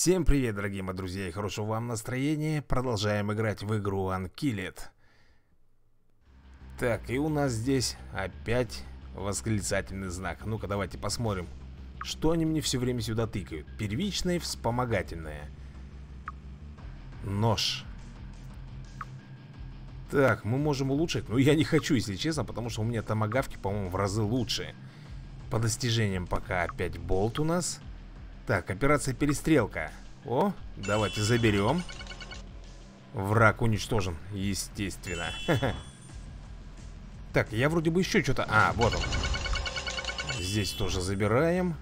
Всем привет, дорогие мои друзья, и хорошего вам настроения. Продолжаем играть в игру Unkilled. Так, и у нас здесь опять восклицательный знак. Ну-ка, давайте посмотрим, что они мне все время сюда тыкают. Первичное вспомогательное. Нож. Так, мы можем улучшить. Ну, я не хочу, если честно, потому что у меня томогавки, по-моему, в разы лучше. По достижениям пока опять болт у нас. Так, операция перестрелка. О, давайте заберем. Враг уничтожен, естественно. Так, я вроде бы еще что-то... А, вот он. Здесь тоже забираем.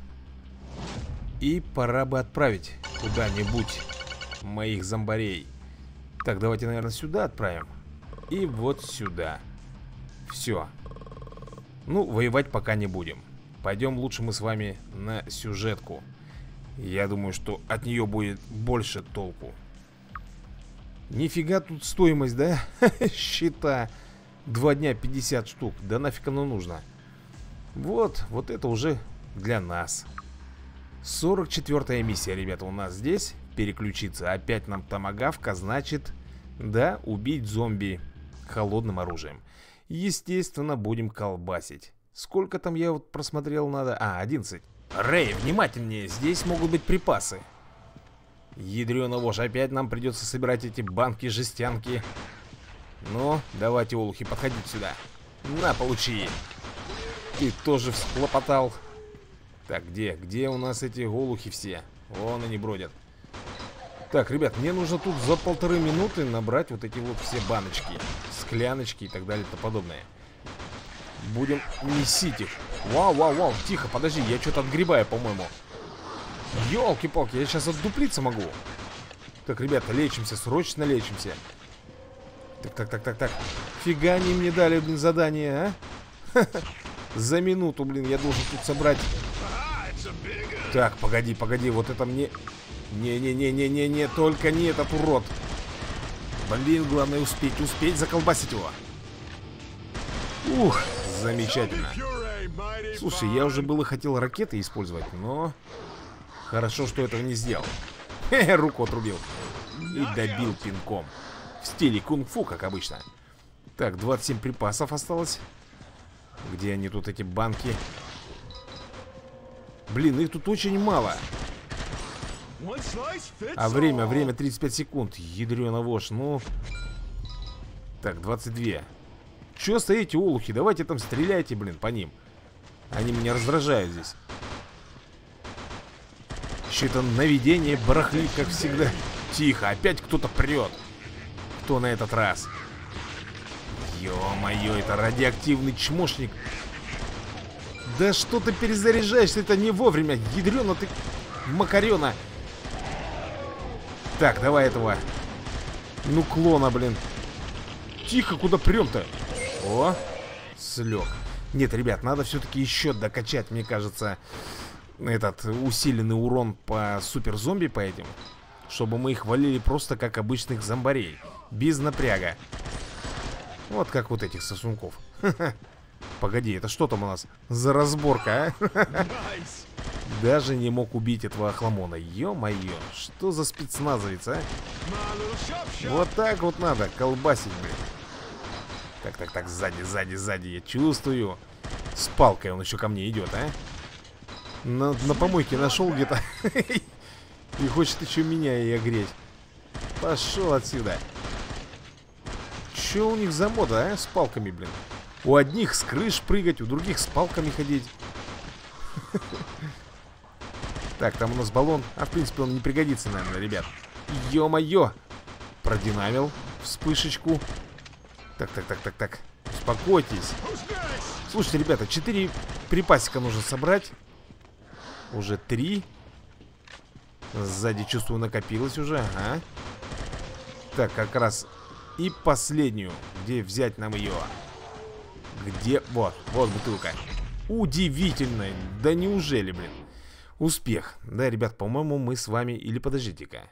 И пора бы отправить куда-нибудь моих зомбарей. Так, давайте, наверное, сюда отправим. И вот сюда. Все. Ну, воевать пока не будем. Пойдем лучше мы с вами на сюжетку. Я думаю, что от нее будет больше толку. Нифига тут стоимость, да? Счета. Два дня 50 штук. Да нафиг оно нужно? Вот, вот это уже для нас. 44-я миссия, ребята, у нас здесь. Переключиться. Опять нам томогавка, значит, да, убить зомби холодным оружием. Естественно, будем колбасить. Сколько там я вот просмотрел надо? А, 11. Рэй, внимательнее, здесь могут быть припасы. Ядрёна вож, опять нам придется собирать эти банки-жестянки. Ну, давайте, олухи, подходите сюда. На, получи. Ты тоже всхлопотал. Так, где? Где у нас эти олухи все? Вон они бродят. Так, ребят, мне нужно тут за полторы минуты набрать вот эти вот все баночки, скляночки и так далее и тому подобное. Будем месить их. Вау, вау, вау, тихо, подожди, я что-то отгребаю, по-моему. Ёлки-палки, я сейчас отдуплиться могу. Так, ребята, лечимся, срочно лечимся. Так, так, так, так, так. Фига они мне дали, блин, задание, а? За минуту, блин, я должен тут собрать... Так, погоди, погоди, вот это мне... Не-не-не-не-не-не, только не этот урод. Блин, главное успеть, успеть заколбасить его. Ух, замечательно. Слушай, я уже было хотел ракеты использовать, но... Хорошо, что этого не сделал. Хе-хе, руку отрубил. И добил пинком. В стиле кунг-фу, как обычно. Так, 27 припасов осталось. Где они тут, эти банки? Блин, их тут очень мало. А время, время 35 секунд. Ядрена вошь, ну... Так, 22. Че стоите, олухи? Давайте там стреляйте, блин, по ним. Они меня раздражают здесь. Что-то наведение барахлит, как всегда. Тихо, опять кто-то прет. Кто на этот раз? Ё-моё, это радиоактивный чмошник. Да что ты перезаряжаешься? Это не вовремя. Ядрёно ты... Макарёна. Так, давай этого. Ну, клона, блин. Тихо, куда прем-то? О, слег. Нет, ребят, надо все-таки еще докачать, мне кажется, этот усиленный урон по супер-зомби по этим. Чтобы мы их валили просто как обычных зомбарей. Без напряга. Вот как вот этих сосунков. Погоди, это что там у нас за разборка, а? Даже не мог убить этого охламона. Ё-моё, что за спецназовец, а? Вот так вот надо колбасить, блин. Так, так, так, сзади, сзади, сзади, я чувствую. С палкой он еще ко мне идет, а? На, на помойке нашел где-то. И хочет еще меня и огреть. Пошел отсюда. Че у них за мода, а? С палками, блин. У одних с крыш прыгать, у других с палками ходить. Так, там у нас баллон. А в принципе он не пригодится, наверное, ребят. Ё-моё! Продинамил вспышечку. Так, так, так, так, так. Успокойтесь. Слушайте, ребята, 4 припасика нужно собрать. Уже 3. Сзади, чувствую, накопилось уже. Ага. Так, как раз и последнюю. Где взять нам ее? Где? Вот, вот бутылка. Удивительно. Да неужели, блин? Успех. Да, ребят, по-моему, мы с вами... Или подождите-ка.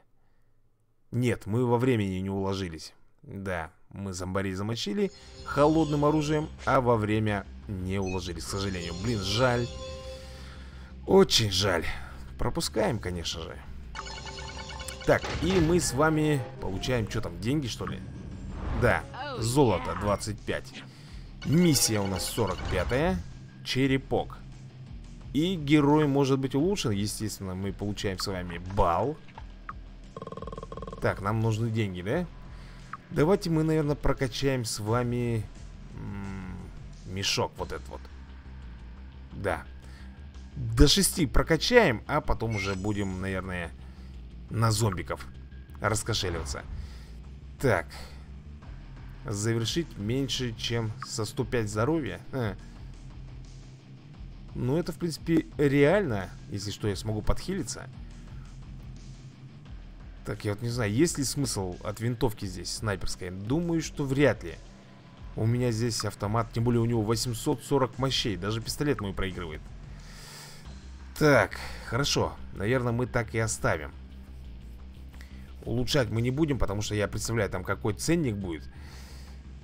Нет, мы во времени не уложились. Да, мы зомбарей замочили холодным оружием, а во время не уложились, к сожалению. Блин, жаль. Очень жаль. Пропускаем, конечно же. Так, и мы с вами получаем, что там, деньги, что ли? Да, золото 25 Миссия у нас 45-я Черепок И герой может быть улучшен Естественно, мы получаем с вами бал Так, нам нужны деньги, да? Давайте мы, наверное, прокачаем с вами Мешок вот этот вот. Да. До 6 прокачаем, а потом уже будем, наверное, на зомбиков раскошеливаться. Так. Завершить меньше, чем со 105 здоровья. А. Ну, это, в принципе, реально Если что, я смогу подхилиться Так, я вот не знаю, есть ли смысл от винтовки здесь, снайперской? Думаю, что вряд ли. У меня здесь автомат, тем более у него 840 мощей Даже пистолет мой проигрывает. Так, хорошо Наверное, мы так и оставим. Улучшать мы не будем, потому что я представляю, там какой ценник будет.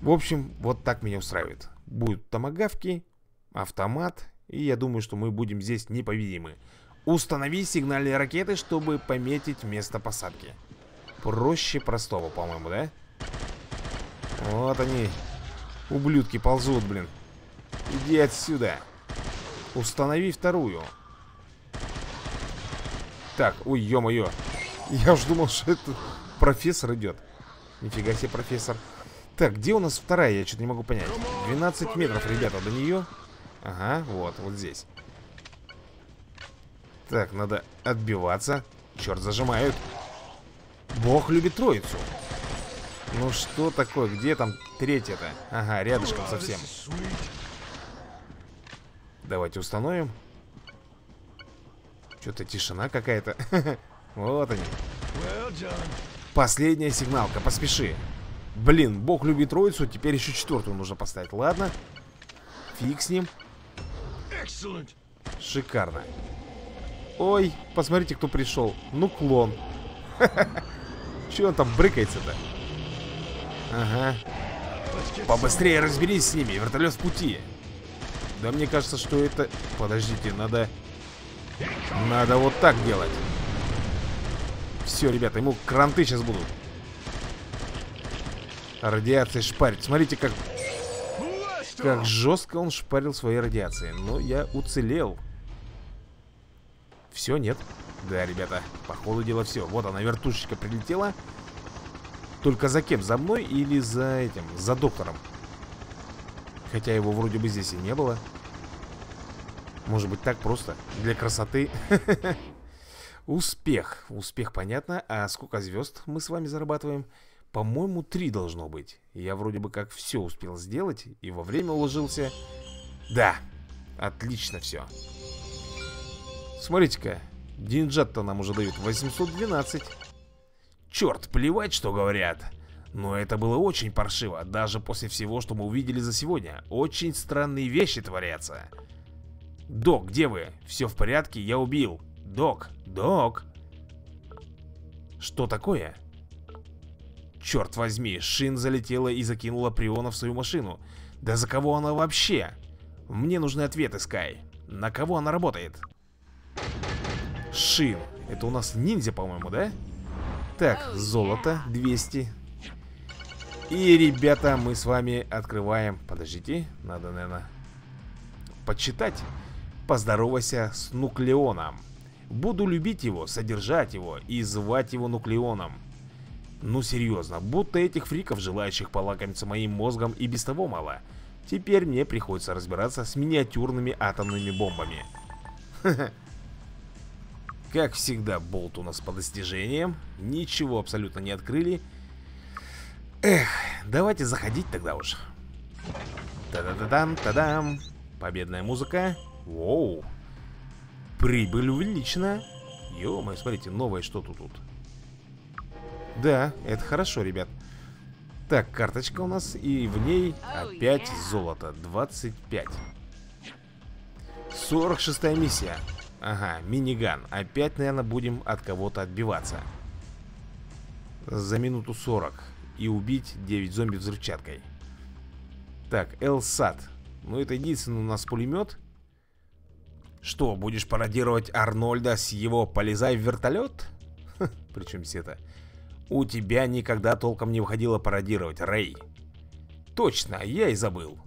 В общем, вот так меня устраивает. Будут томогавки, автомат И я думаю, что мы будем здесь непобедимы Установи сигнальные ракеты, чтобы пометить место посадки. Проще простого, по-моему, да? Вот они, ублюдки ползут, блин. Иди отсюда. Установи вторую. Так, ой, ё-моё. Я уж думал, что это профессор идет Нифига себе профессор. Так, где у нас вторая? Я что-то не могу понять. 12 метров, ребята, до нее Ага, вот, вот здесь Так, надо отбиваться Черт, зажимают Бог любит троицу Ну что такое, где там третья-то? Ага, рядышком совсем Давайте установим Что-то тишина какая-то Вот они. Последняя сигналка, поспеши. Блин, бог любит троицу, теперь еще четвертую нужно поставить. Ладно. Фиг с ним. Шикарно. Ой, посмотрите, кто пришел. Ну, клон. Че он там брыкается-то? Ага. Побыстрее разберись с ними, вертолет в пути. Да мне кажется, что это... Подождите, надо... Надо вот так делать. Все, ребята, ему кранты сейчас будут. Радиация шпарит. Смотрите, как... Как жестко он шпарил своей радиацией. Но я уцелел. Все, нет. Да, ребята, по ходу дела все. Вот она, вертушечка прилетела. Только за кем? За мной или за этим? За доктором? Хотя его вроде бы здесь и не было. Может быть так просто? Для красоты? Успех. Успех понятно. А сколько звезд мы с вами зарабатываем? По-моему, три должно быть. Я вроде бы как все успел сделать и во время уложился. Да, отлично все. Смотрите-ка, деньжат-то нам уже дают 812. Черт, плевать, что говорят. Но это было очень паршиво, даже после всего, что мы увидели за сегодня. Очень странные вещи творятся. Док, где вы? Все в порядке, я убил. Док, док. Что такое? Черт возьми, Шин залетела и закинула Приона в свою машину. Да за кого она вообще? Мне нужны ответы, Скай. На кого она работает? Шин. Это у нас ниндзя, по-моему, да? Так, золото 200. И, ребята, мы с вами открываем... Подождите, надо, наверное, почитать. Поздоровайся с Нуклеоном. Буду любить его, содержать его и звать его нуклеоном. Ну серьезно, будто этих фриков, желающих полакомиться моим мозгом, и без того мало. Теперь мне приходится разбираться с миниатюрными атомными бомбами. Как всегда, болт у нас по достижениям. Ничего абсолютно не открыли. Эх, давайте заходить тогда уж. Та-да-да-дам, та-дам. Победная музыка. Воу. Прибыль увеличена. ё смотрите, новое что-то тут. Да, это хорошо, ребят. Так, карточка у нас, и в ней опять золото. 25. 46 миссия. Ага, миниган. Опять, наверное, будем от кого-то отбиваться. За минуту 40. И убить 9 зомби взрывчаткой. Так, Элсат. Ну, это единственный у нас пулемет. Что, будешь пародировать Арнольда с его «Полезай в вертолет»? Причем здесь это? У тебя никогда толком не выходило пародировать, Рэй. Точно, я и забыл.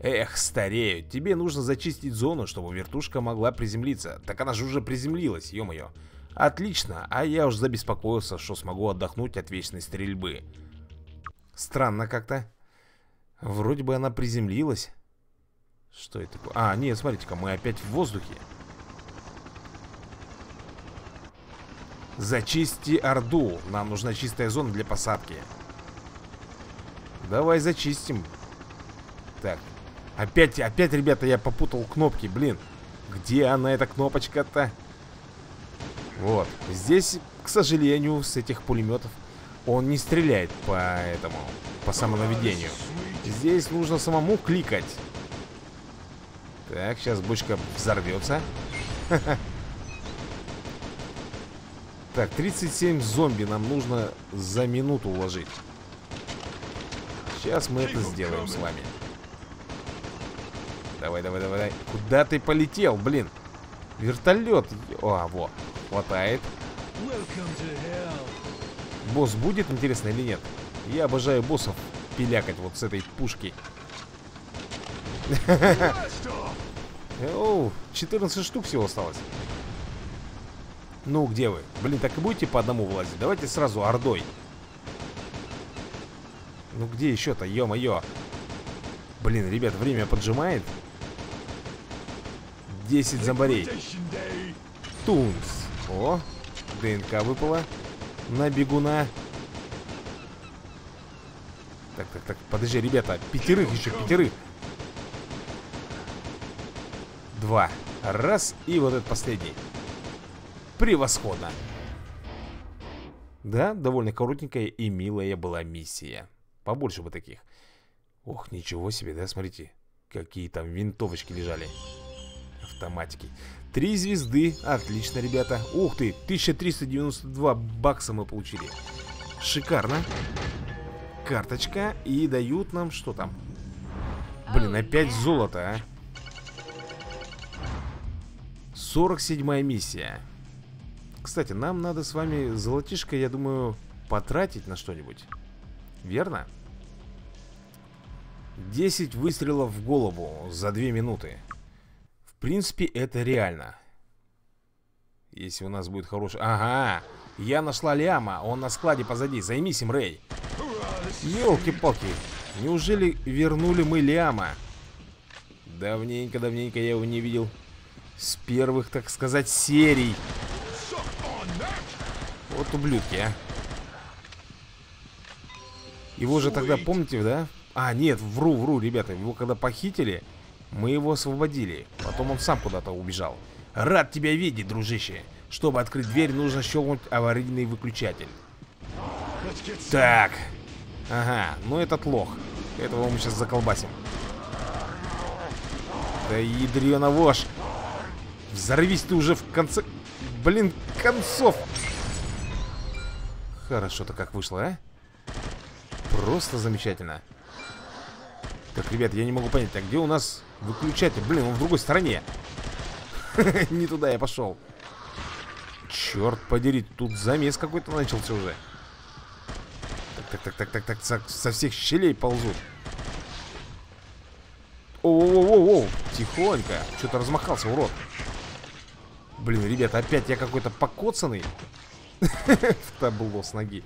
Эх, старею, тебе нужно зачистить зону, чтобы вертушка могла приземлиться. Так она же уже приземлилась, ё-моё. Отлично, а я уж забеспокоился, что смогу отдохнуть от вечной стрельбы. Странно как-то. Вроде бы она приземлилась. Что это? А, нет, смотрите-ка, мы опять в воздухе. Зачисти Орду. Нам нужна чистая зона для посадки. Давай зачистим. Так, Опять, опять, ребята, я попутал кнопки, блин. Где она, эта кнопочка-то? Вот. Здесь, к сожалению, с этих пулеметов он не стреляет по этому, по самонаведению. Здесь нужно самому кликать. Так, сейчас бочка взорвется. Так, 37 зомби нам нужно за минуту уложить. Сейчас мы это сделаем с вами. Давай, давай, давай. Куда ты полетел, блин? Вертолет. О, вот. Хватает. Босс будет, интересно, или нет? Я обожаю боссов пилякать вот с этой пушки. Оу, 14 штук всего осталось. Ну, где вы? Блин, так и будете по одному влазить? Давайте сразу ордой. Ну, где еще-то? Ё-моё. Блин, ребят, время поджимает. 10 зомбарей. Тунс. О, ДНК выпала. На бегуна. Так, так, так, подожди, ребята. Пятерых еще, пятерых. Два. Раз. И вот этот последний. Превосходно. Да, довольно коротенькая и милая была миссия. Побольше бы таких. Ох, ничего себе, да, смотрите. Какие там винтовочки лежали автоматики. Три звезды. Отлично, ребята. Ух ты, 1392 бакса мы получили. Шикарно. Карточка. И дают нам что там? Блин, опять золото, а. 47 миссия. Кстати, нам надо с вами золотишко, я думаю, потратить на что-нибудь. Верно? 10 выстрелов в голову за 2 минуты принципе, это реально. Если у нас будет хороший... Ага, я нашла Ляма, он на складе позади. Займись им, Рэй. Елки-палки, неужели вернули мы Ляма? Давненько, давненько я его не видел. С первых, так сказать, серий. Вот ублюдки, а. Его же тогда, помните, да? А, нет, вру, вру, ребята. Его когда похитили, мы его освободили. Потом он сам куда-то убежал. Рад тебя видеть, дружище. Чтобы открыть дверь, нужно щелкнуть аварийный выключатель. Так. Ага, ну этот лох. Этого мы сейчас заколбасим. Да ядрена вошь. Взорвись ты уже в конце... Блин, концов. Хорошо-то как вышло, а? Просто замечательно. Так, ребят, я не могу понять, а где у нас выключатель? Блин, он в другой стороне. Не туда я пошел. Черт подери, тут замес какой-то начался уже. Так, так, так, так, так, так, со всех щелей ползут. Оу-оу-оу-оу, тихонько. Что-то размахался, урод. Блин, ребята, опять я какой-то покоцанный. В табло с ноги.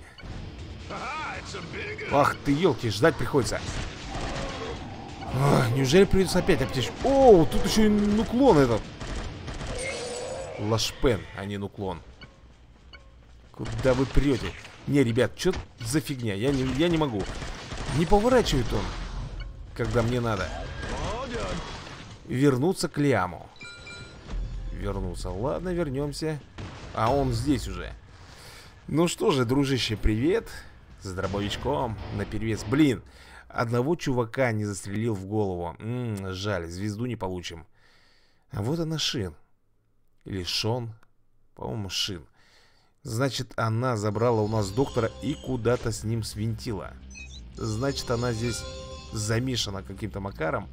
Ах ты, елки, ждать приходится. А, неужели придется опять аптечку? О, тут еще и нуклон этот. Лашпен, а не нуклон. Куда вы прете? Не, ребят, что за фигня? Я не, я не могу. Не поворачивает он, когда мне надо. Вернуться к Лиаму. Вернуться. Ладно, вернемся. А он здесь уже. Ну что же, дружище, привет. С дробовичком на перевес. Блин, Одного чувака не застрелил в голову. М -м, жаль, звезду не получим. А вот она Шин. Или Шон. По-моему, Шин. Значит, она забрала у нас доктора и куда-то с ним свинтила. Значит, она здесь замешана каким-то макаром.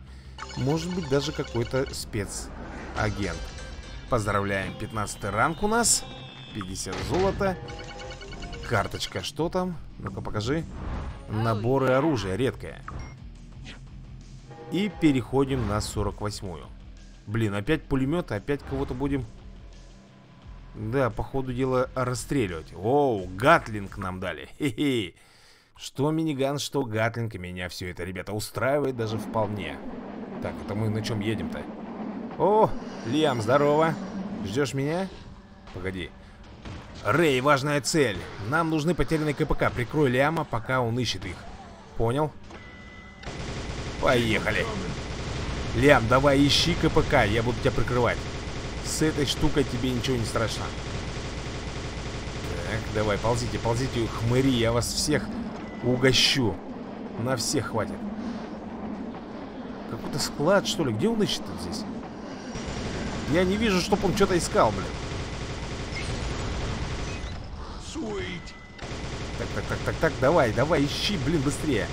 Может быть, даже какой-то спецагент. Поздравляем, 15 ранг у нас. 50 золота. Карточка, что там? Ну-ка покажи. Наборы оружия, редкое. И переходим на 48-ю. Блин, опять пулемет, опять кого-то будем... Да, по ходу дела расстреливать. Оу, гатлинг нам дали. Хе-хе. Что миниган, что гатлинг, меня все это, ребята, устраивает даже вполне. Так, это мы на чем едем-то? О, Лиам, здорово. Ждешь меня? Погоди. Рэй, важная цель. Нам нужны потерянные КПК. Прикрой Лиама, пока он ищет их. Понял? Поехали. Лям, давай ищи КПК, я буду тебя прикрывать. С этой штукой тебе ничего не страшно. Так, давай, ползите, ползите, хмыри, я вас всех угощу. На всех хватит. Какой-то склад, что ли? Где он ищет здесь? Я не вижу, чтоб он что-то искал, блин. Так, так, так, так, давай, давай, ищи, блин, быстрее.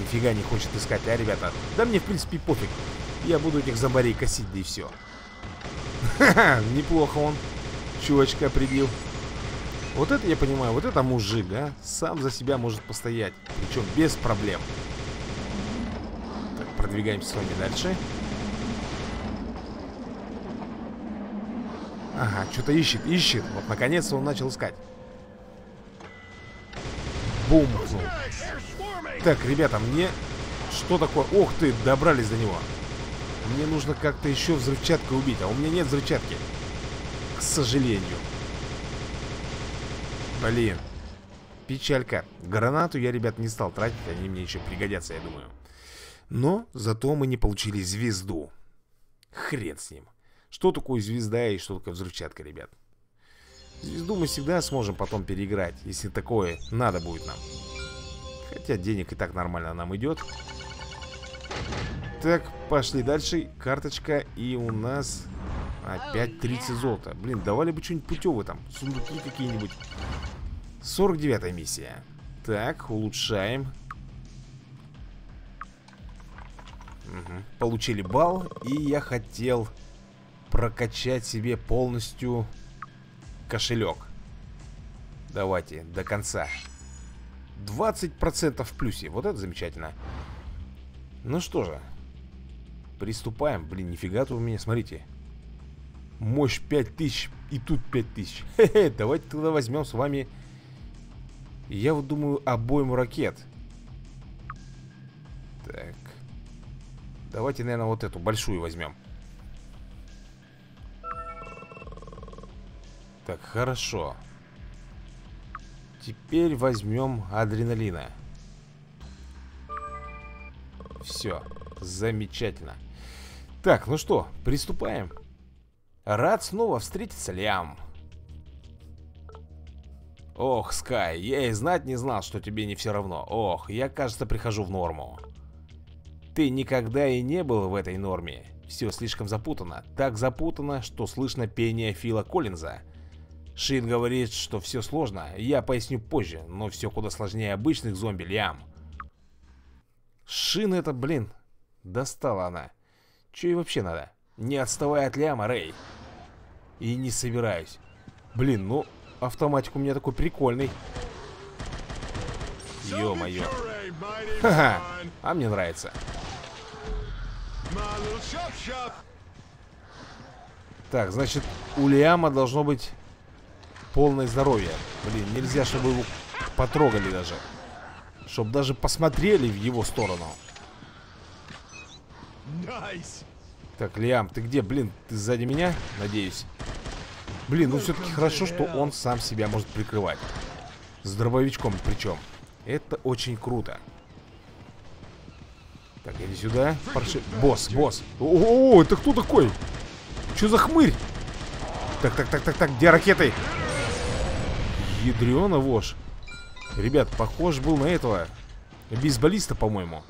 Нифига не хочет искать, а, ребята? Да мне, в принципе, пофиг. Я буду этих зомбарей косить, да и все. Ха-ха, неплохо он. Чувачка прибил. Вот это я понимаю, вот это мужик, а? Сам за себя может постоять. Причем без проблем. Так, продвигаемся с вами дальше. Ага, что-то ищет, ищет. Вот наконец-то он начал искать. Бум. Так, ребята, мне... Что такое? Ох ты, добрались до него. Мне нужно как-то еще взрывчаткой убить, а у меня нет взрывчатки. К сожалению. Блин. Печалька. Гранату я, ребят, не стал тратить, они мне еще пригодятся, я думаю. Но зато мы не получили звезду. Хрен с ним. Что такое звезда и что такое взрывчатка, ребят? Звезду мы всегда сможем потом переиграть, если такое надо будет нам. Хотя денег и так нормально нам идет. Так, пошли дальше. Карточка, и у нас опять 30 золота. Блин, давали бы что-нибудь путевое там. Сундуки какие-нибудь. 49 миссия. Так, улучшаем. Угу. Получили балл, и я хотел прокачать себе полностью кошелек. Давайте, до конца. 20% в плюсе. Вот это замечательно. Ну что же. Приступаем. Блин, нифига тут у меня, смотрите. Мощь 5000 и тут 5000. Хе-хе, давайте тогда возьмем с вами... Я вот думаю, обойму ракет. Так. Давайте, наверное, вот эту большую возьмем. Так, хорошо. Теперь возьмем адреналина. Все, замечательно. Так, ну что, приступаем. Рад снова встретиться, Лям. Ох, Скай, я и знать не знал, что тебе не все равно. Ох, я, кажется, прихожу в норму. Ты никогда и не был в этой норме. Все слишком запутано. Так запутано, что слышно пение Фила Коллинза. Шин говорит, что все сложно. Я поясню позже, но все куда сложнее обычных зомби, Лиам. Шин это, блин, достала она. Че ей вообще надо? Не отставай от Лиама, Рэй. И не собираюсь. Блин, ну, автоматик у меня такой прикольный. Ё-моё. Ха-ха, а мне нравится. Так, значит, у Лиама должно быть полное здоровье. Блин, нельзя, чтобы его потрогали даже. Чтобы даже посмотрели в его сторону. Nice. Так, Лиам, ты где? Блин, ты сзади меня? Надеюсь. Блин, ну все-таки хорошо, что он сам себя может прикрывать. С дробовичком причем. Это очень круто. Так, иди сюда. Парши... Босс, босс. О, -о, -о, это кто такой? Что за хмырь? Так, так, так, так, так, где ракеты? Ядрена вошь. Ребят, похож был на этого бейсболиста, по-моему.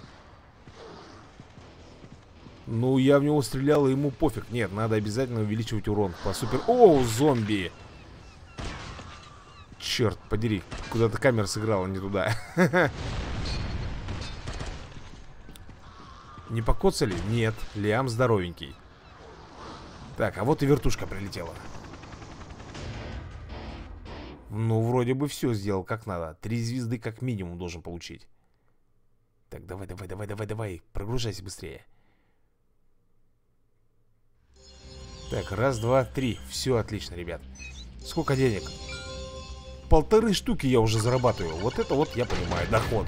Ну, я в него стрелял, и ему пофиг. Нет, надо обязательно увеличивать урон по супер... О, зомби! Черт, подери, куда-то камера сыграла не туда. Не покоцали? Нет, Лиам здоровенький. Так, а вот и вертушка прилетела. Ну, вроде бы все сделал как надо. Три звезды как минимум должен получить. Так, давай, давай, давай, давай, давай. Прогружайся быстрее. Так, раз, два, три. Все отлично, ребят. Сколько денег? Полторы штуки я уже зарабатываю. Вот это вот я понимаю, доход.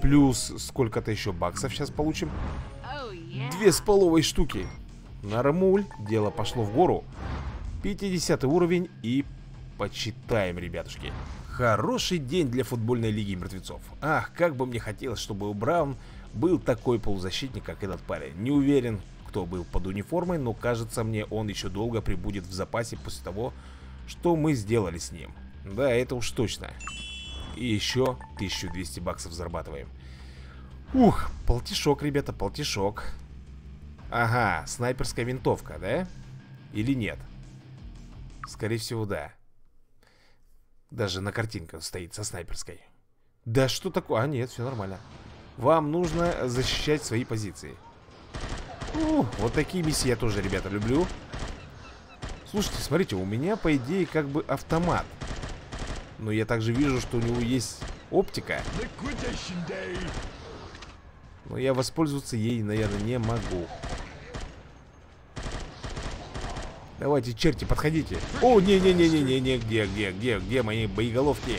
Плюс сколько-то еще баксов сейчас получим. Две с половой штуки. Нормуль, дело пошло в гору. 50 уровень и почитаем, ребятушки. Хороший день для футбольной лиги мертвецов. Ах, как бы мне хотелось, чтобы у Браун был такой полузащитник, как этот парень. Не уверен, кто был под униформой, но кажется мне, он еще долго прибудет в запасе после того, что мы сделали с ним. Да, это уж точно. И еще 1200 баксов зарабатываем. Ух, полтишок, ребята, полтишок. Ага, снайперская винтовка, да? Или нет? Скорее всего, да. Даже на картинке стоит со снайперской. Да что такое? А, нет, все нормально. Вам нужно защищать свои позиции. У, вот такие миссии я тоже, ребята, люблю. Слушайте, смотрите, у меня, по идее, как бы автомат. Но я также вижу, что у него есть оптика. Но я воспользоваться ей, наверное, не могу. Давайте, черти, подходите. О, не-не-не-не-не-не, где, где, где, где мои боеголовки?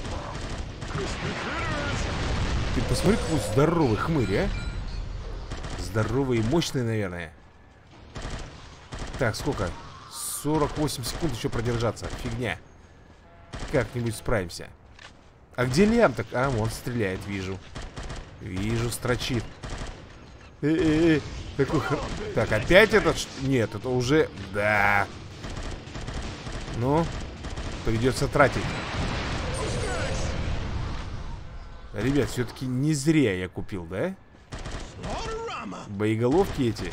Ты посмотри, какой здоровый хмырь, а? Здоровый и мощный, наверное. Так, сколько? 48 секунд еще продержаться. Фигня. Как-нибудь справимся. А где Лиам так? А, он стреляет, вижу. Вижу, строчит. Э-э-э. Такой... Так, опять этот... Нет, это уже... Да. Ну, придется тратить. Ребят, все-таки не зря я купил, да? Боеголовки эти.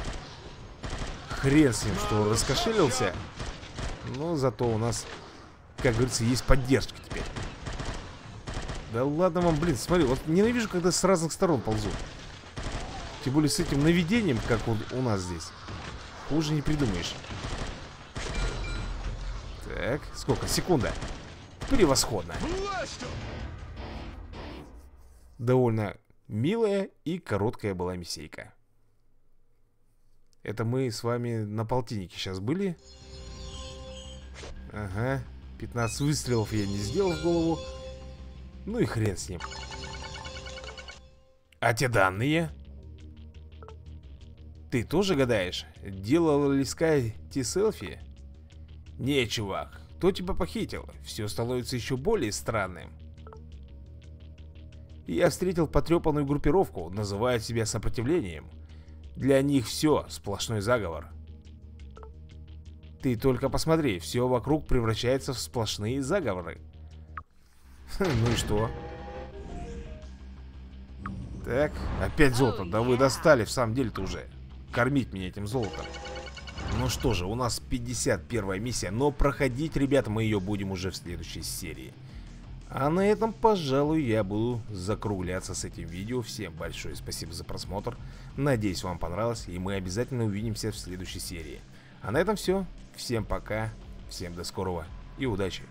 Хрен с ним, что он раскошелился. Но зато у нас, как говорится, есть поддержка теперь. Да ладно вам, блин, смотри, вот ненавижу, когда с разных сторон ползу. Тем более с этим наведением, как вот у нас здесь. Хуже не придумаешь. Так, сколько? Секунда. Превосходно. Довольно милая и короткая была миссейка. Это мы с вами на полтиннике сейчас были. Ага. 15 выстрелов я не сделал в голову. Ну и хрен с ним. А те данные? Ты тоже гадаешь, делал ли Скай те селфи? Не, чувак, кто тебя похитил? Все становится еще более странным. Я встретил потрепанную группировку, называя себя сопротивлением. Для них все сплошной заговор. Ты только посмотри, все вокруг превращается в сплошные заговоры. Ну и что? Так, опять золото. Да вы достали в самом деле-то уже. Кормить меня этим золотом. Ну что же, у нас 51 миссия, но проходить, ребята, мы ее будем уже в следующей серии. А на этом, пожалуй, я буду закругляться с этим видео. Всем большое спасибо за просмотр. Надеюсь, вам понравилось, и мы обязательно увидимся в следующей серии. А на этом все. Всем пока, всем до скорого и удачи.